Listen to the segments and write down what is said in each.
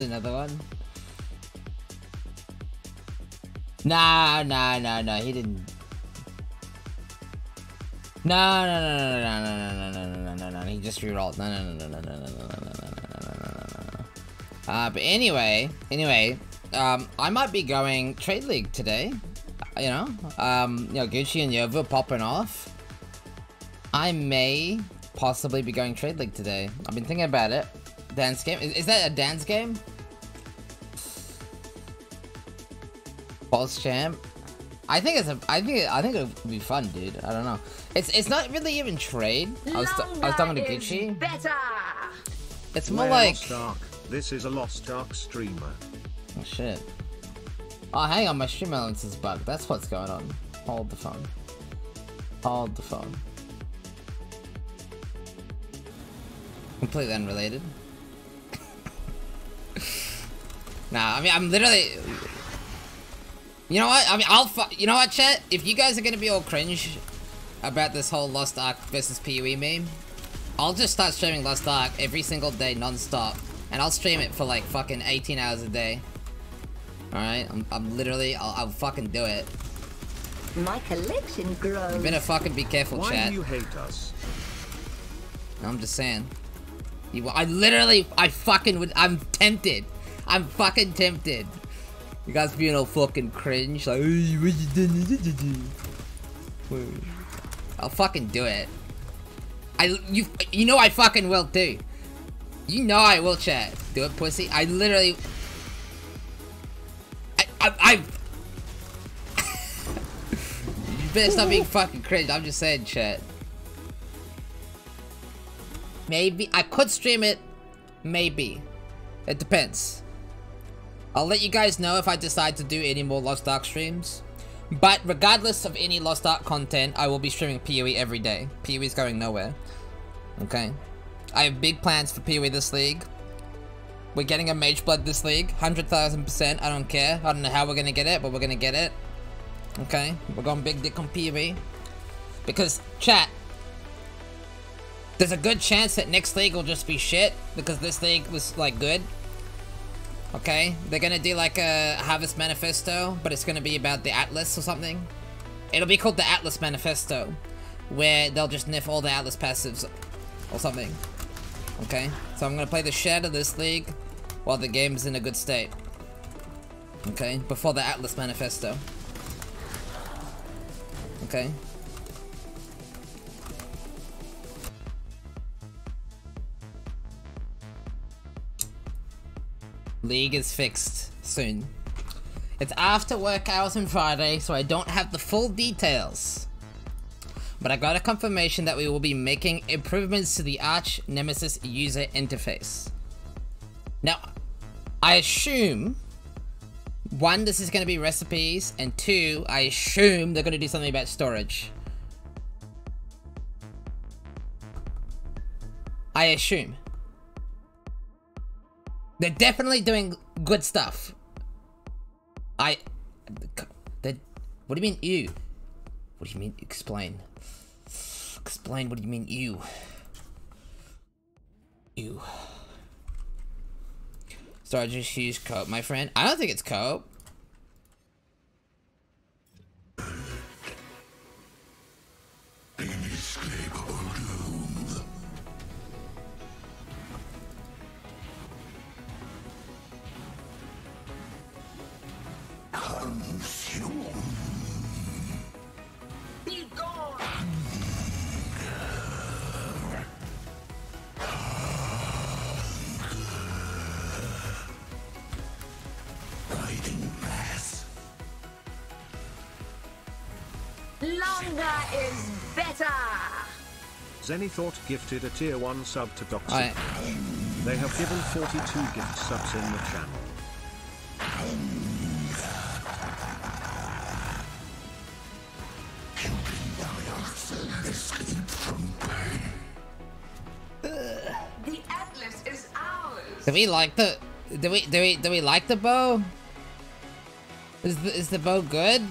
Another one. Nah, nah, nah, nah. He didn't. No, no, no, no, no, no, no, no, no, no, no, no. He just rerolled. No, no, no, no, no, no, no, no, no, no, no, no, no. Uh, but anyway, anyway, um, I might be going trade league today. You know, um, you know, Gucci and Yova popping off. I may possibly be going trade league today. I've been thinking about it. Dance game? Is, is that a dance game? Pulse champ? I think it's a. I think. I think it would be fun, dude. I don't know. It's. It's not really even trade. I was. I was talking to Gucci. Better. It's more Where like. Lost This is a Lost Ark streamer. Oh shit. Oh, hang on. My stream elements is bugged. That's what's going on. Hold the phone. Hold the phone. Completely unrelated. Nah, I mean, I'm literally. You know what? I mean, I'll. Fu you know what, chat? If you guys are gonna be all cringe about this whole Lost Ark versus PoE meme, I'll just start streaming Lost Ark every single day, non-stop, and I'll stream it for like fucking 18 hours a day. All right, I'm, I'm literally. I'll, I'll fucking do it. My collection grows. You better fucking be careful, Why chat. do you hate us? I'm just saying. You, I literally, I fucking would. I'm tempted. I'm fucking tempted. You guys being all fucking cringe, like? I'll fucking do it. I, you, you know I fucking will too. You know I will, chat. Do it, pussy. I literally. I, I, I. you better stop being fucking cringe. I'm just saying, chat. Maybe I could stream it. Maybe. It depends. I'll let you guys know if I decide to do any more Lost Ark streams. But regardless of any Lost Ark content, I will be streaming PoE every day. PoE is going nowhere. Okay. I have big plans for PoE this league. We're getting a Mageblood this league. 100,000%. I don't care. I don't know how we're gonna get it, but we're gonna get it. Okay. We're going big dick on PoE. Because, chat, there's a good chance that next league will just be shit because this league was like good. Okay, they're gonna do like a Harvest Manifesto, but it's gonna be about the Atlas or something. It'll be called the Atlas Manifesto, where they'll just nerf all the Atlas passives or something. Okay, so I'm gonna play the shit of this league while the game's in a good state. Okay, before the Atlas Manifesto. Okay. League is fixed soon. It's after work hours on Friday, so I don't have the full details. But I got a confirmation that we will be making improvements to the Archnemesis user interface. Now, I assume one, this is going to be recipes, and two, I assume they're going to do something about storage. I assume. They're definitely doing good stuff. I. They. What do you mean, you? What do you mean, explain? Explain, what do you mean, you? You. Storage issues, cope, my friend. I don't think it's cope. Zenithought gifted a tier 1 sub to Doxy. Alright. They have given 42 gift subs in the channel. The Atlas is ours. Do we like the? Do we do we do we like the bow? Is the is the bow good?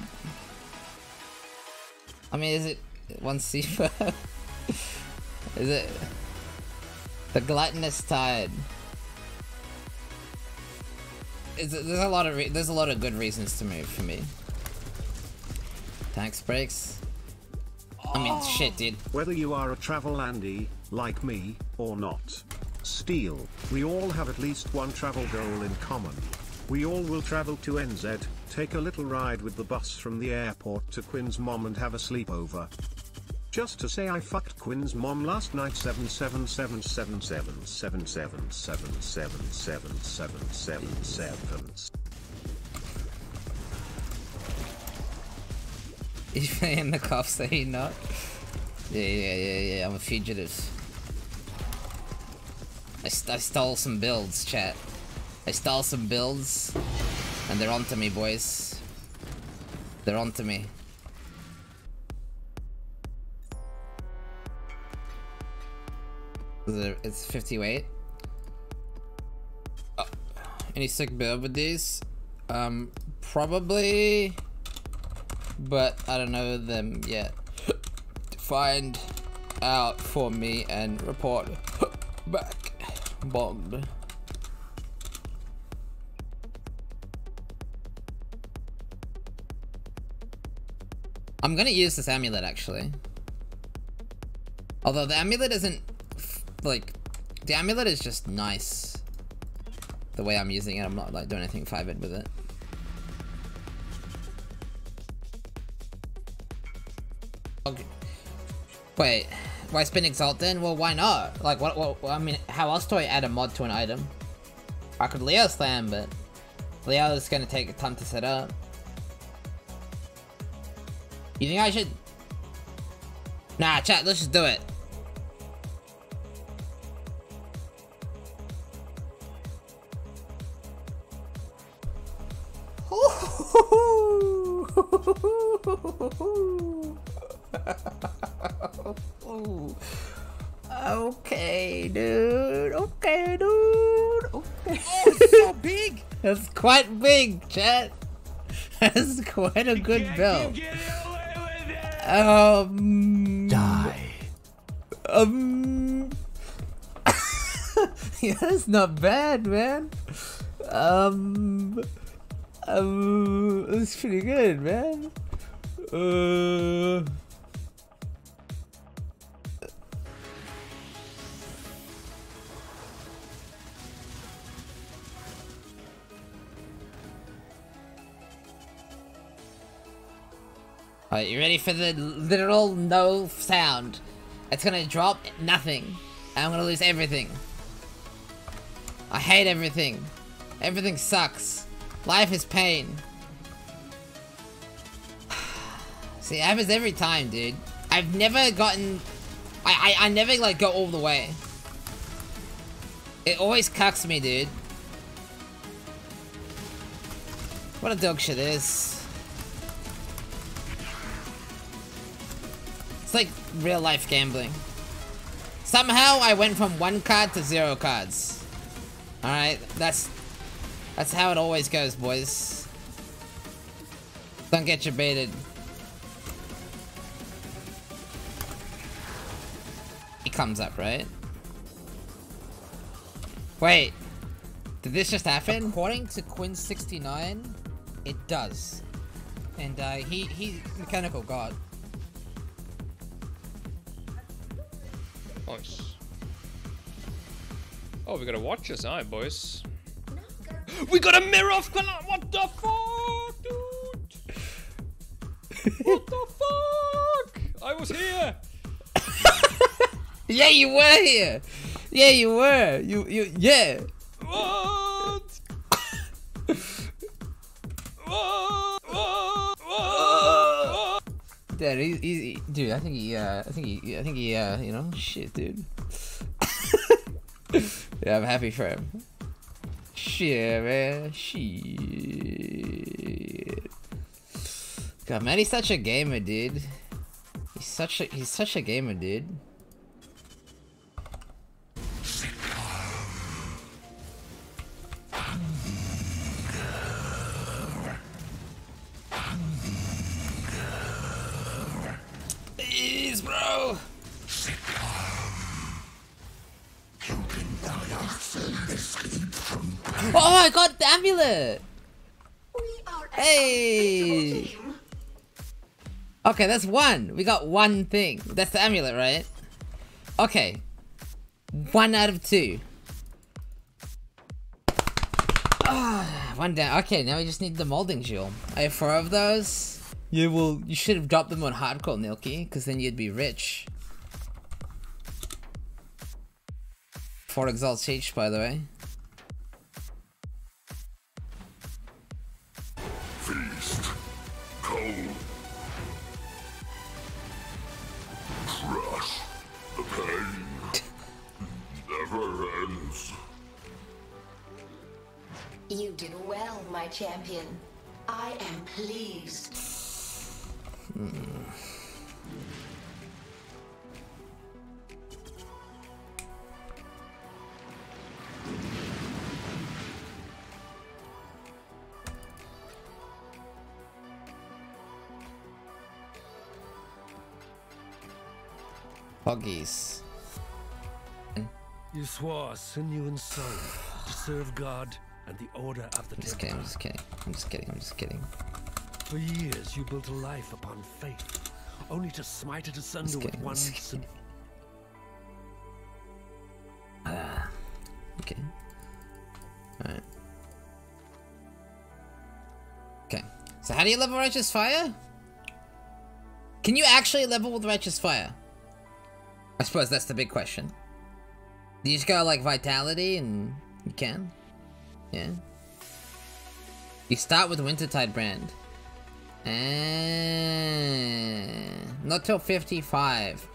I mean, is it one super? is it the gluttonous tide? it's, there's a lot of re there's a lot of good reasons to move for me. Tax breaks. I mean, oh. shit, dude. Whether you are a travel Andy, like me, or not. Steel, we all have at least one travel goal in common. We all will travel to NZ, take a little ride with the bus from the airport to Quin's mom and have a sleepover. Just to say I fucked Quin's mom last night 777777777777777. You playing the cops he not? Yeah, yeah, yeah, yeah. I'm a fugitive. I, st I stole some builds, chat. I stole some builds, and they're me, boys. They're me. It's 50 weight. Oh, any sick build with these? Um, probably but I don't know them yet. Find out for me and report back. Bond. I'm gonna use this amulet actually. Although the amulet isn't like the amulet is just nice. The way I'm using it, I'm not like doing anything 5 with it. Okay. Wait, why spin Exalt then? Well, why not? Like, what, what, I mean, how else do I add a mod to an item? I could Leo Slam, but Leo is gonna take a ton to set up. You think I should? Nah, chat, let's just do it. okay, dude. Okay, dude. Okay. Oh, it's so big! That's quite big, chat. That's quite a good build. Um. Die. Um. yeah, that's not bad, man. Um. Um. That's pretty good, man. Uh. Alright, you ready for the literal no sound? It's gonna drop nothing. And I'm gonna lose everything. I hate everything. Everything sucks. Life is pain. See, it happens every time, dude. I've never gotten... I, I, I never, like, go all the way. It always cucks me, dude. What a dog shit is. It's like real life gambling. Somehow I went from one card to zero cards. Alright, that's that's how it always goes, boys. Don't get you baited. He comes up, right? Wait. Did this just happen? According to Quin69, it does. And uh, he he mechanical god. Nice. Oh, we gotta watch watcher's eye, boys. We got a mirror of. What the fuck, dude? what the fuck? I was here. Yeah, you were here. Yeah, you were. You you yeah. What? what? What? What? Dude, dude, I think he, uh, I think he, I think he, uh, you know, shit, dude. yeah, I'm happy for him. Shit, man, shit. God, man, he's such a gamer, dude. He's such a, he's such a gamer, dude. Oh, I got the amulet! Hey! Okay, that's one. We got one thing. That's the amulet, right? Okay. One out of two. Ah, one down. Okay, now we just need the molding jewel. I have four of those. Yeah, well, you should have dropped them on hardcore, Nilky, because then you'd be rich. Four exalts each, by the way. The pain. Never ends. You did well, my champion. I am pleased. Hoggies. You swore sinew and soul to serve God and the order of the I'm just kidding, I'm just kidding. I'm just kidding, I'm just kidding. For years you built a life upon faith, only to smite it asunder with one sin. Ah, okay. Alright. Okay. So how do you level Righteous Fire? Can you actually level with Righteous Fire? I suppose that's the big question. Do you just got like Vitality and you can? Yeah. You start with Wintertide brand. And not till 55.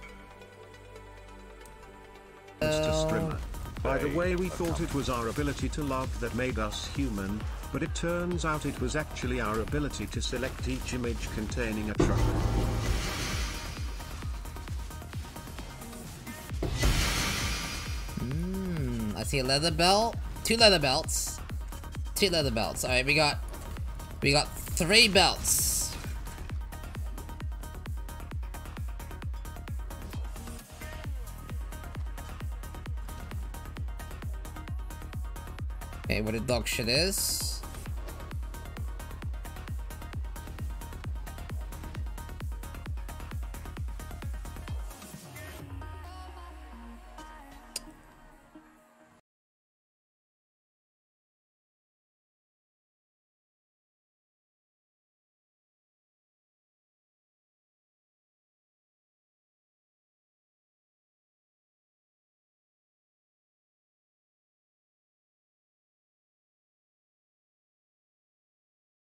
Mr. Strimmer. Uh, by the way, we thought it was our ability to love that made us human, but it turns out it was actually our ability to select each image containing a truck. I see leather belt, two leather belts, two leather belts. All right, we got, we got three belts. Okay, what a dog shit is.